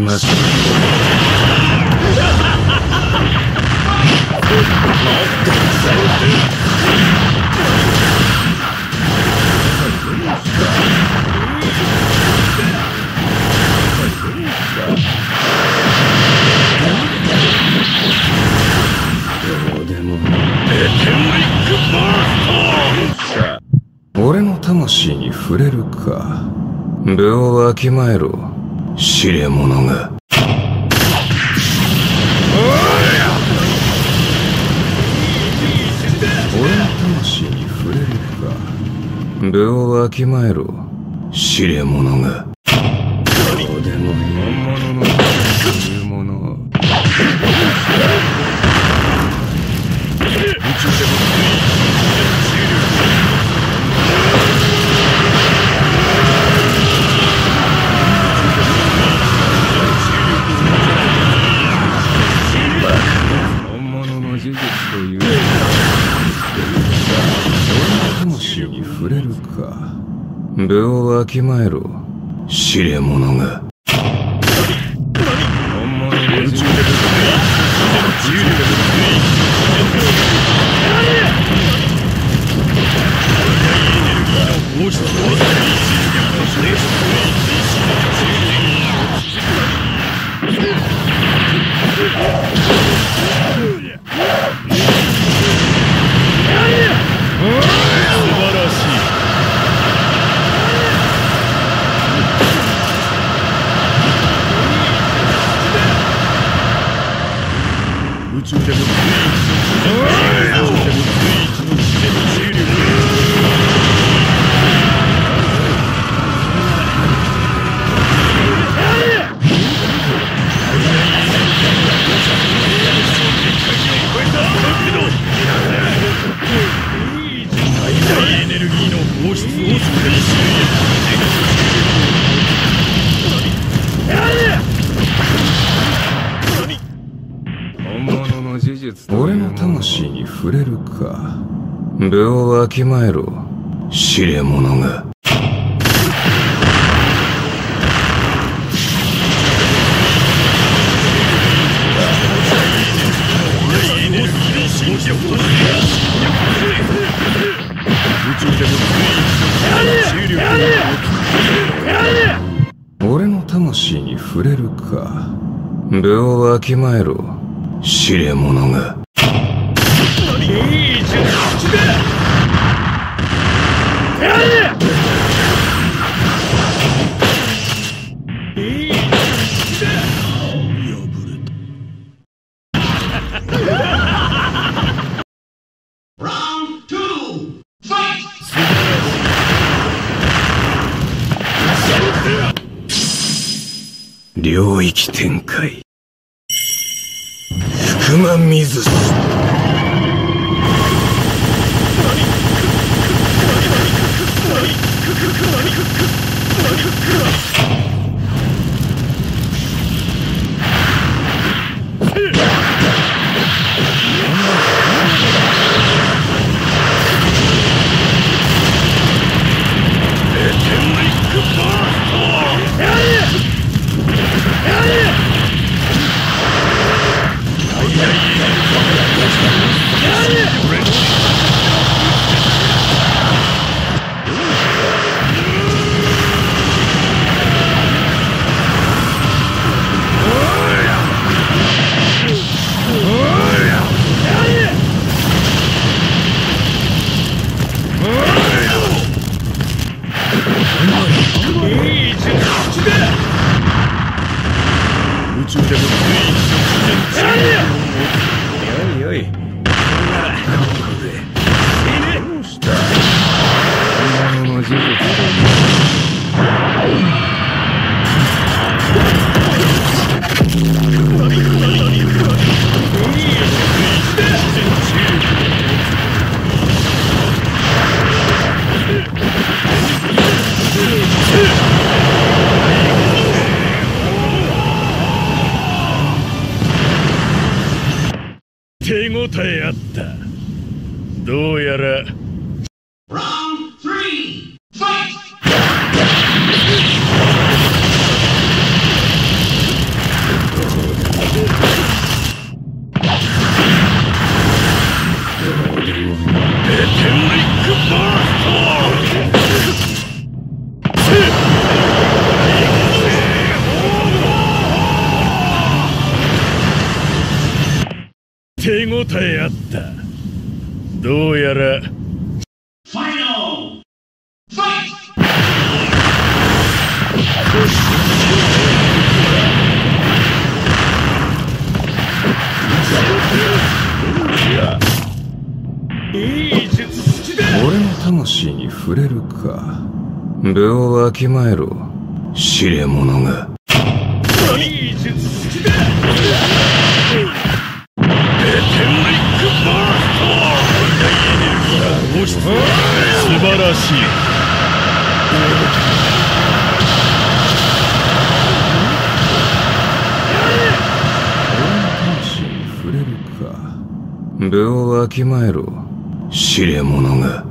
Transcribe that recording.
ます。俺の魂に触れるか。部をわきまえろ。知れ者が。俺の魂に触れるか。部をわきまえろ。知れ者が。どうでもいい。本物のいうもの本か。部をわきまえろ。知れ者が。本物の呪術宇術俺の魂に触れるか。部をわきまえろ。知れ者が。俺の魂に触れるか。部をわきまえろ。知れ者が。いい術口だ領域展開福間水。すい手応えあったどうやら Round three, fight! 手応えあった。どうやら。Final! Fight! いい術式だ。俺の魂に触れるか。部をわきまえろ。知れ者が。いい術式だスト素晴らしい。魂に触れるか。部をわきまえろ。知れ者が